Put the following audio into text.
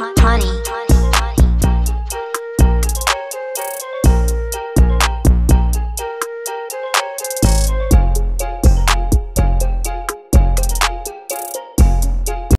honey.